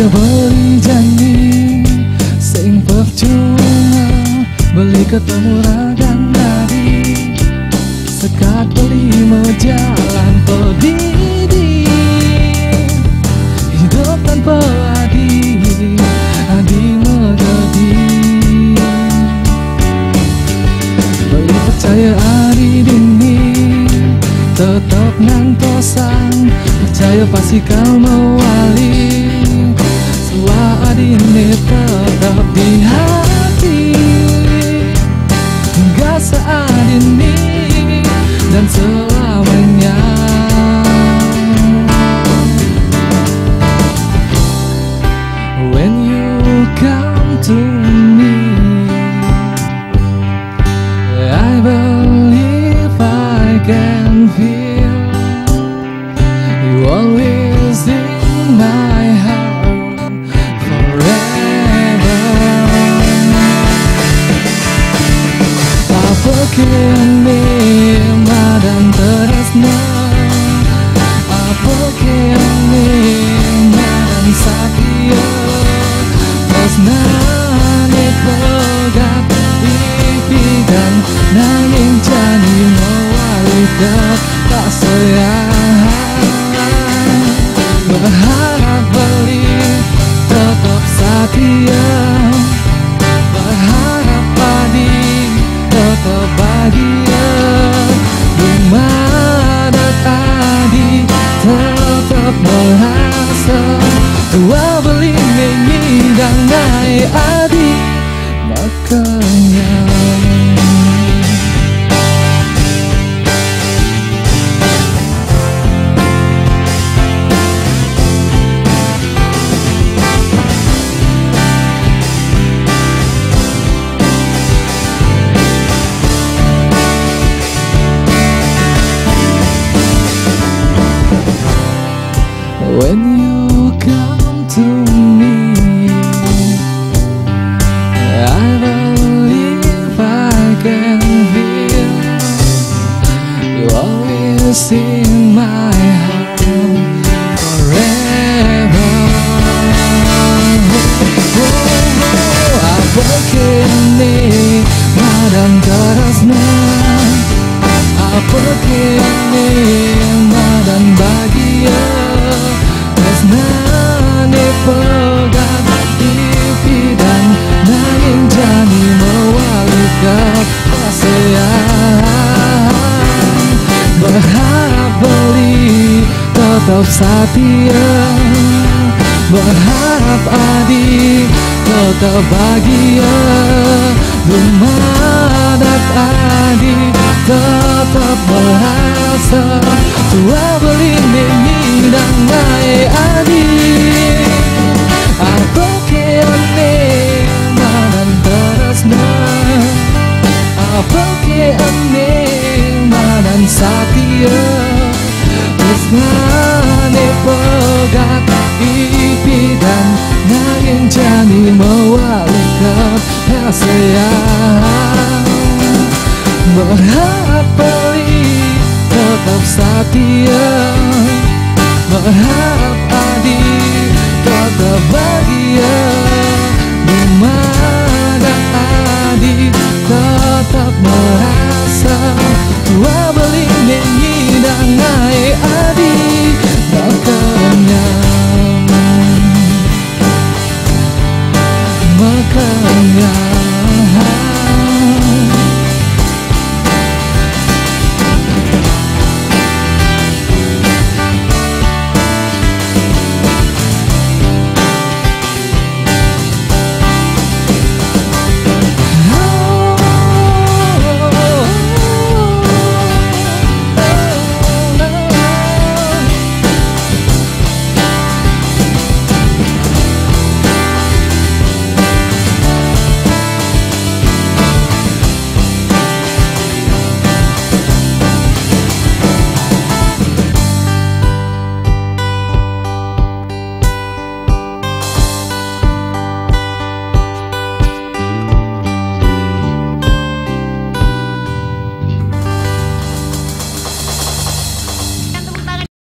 Daya beli janji Sing percuma Beli ketemu ragan nadi. Sekat beli jalan pedidi Hidup tanpa adi Adi mengerti Beli percaya adi dini Tetap ngantosan Percaya pasti kau mewali Adi ini tetap di hati. Hingga saat ini Dan selamanya Nanging jani mewalikat Tak sayang Berharap beli tetap setia. Berharap padi tetap bahagia. Rumah dan tadi tetap merasa Tua beli nyanyi dan naik Kini madam terasna Apa kini madan bahagia? Tresnane pegang pipi dan nanging jani mewalikat sayang Berharap beli tetap setia Berharap adik tetap bahagia. Rumah dan adik tetap merasa Tua beli nini dan naik adik Apa keone manan terasna Apa keone manan satia Berharap pelit tetap setia. Berharap adil tetap bahagia. Bima dan adi tetap merasa Tua beli nyanyi dan naik adi Tak kenyang Makannya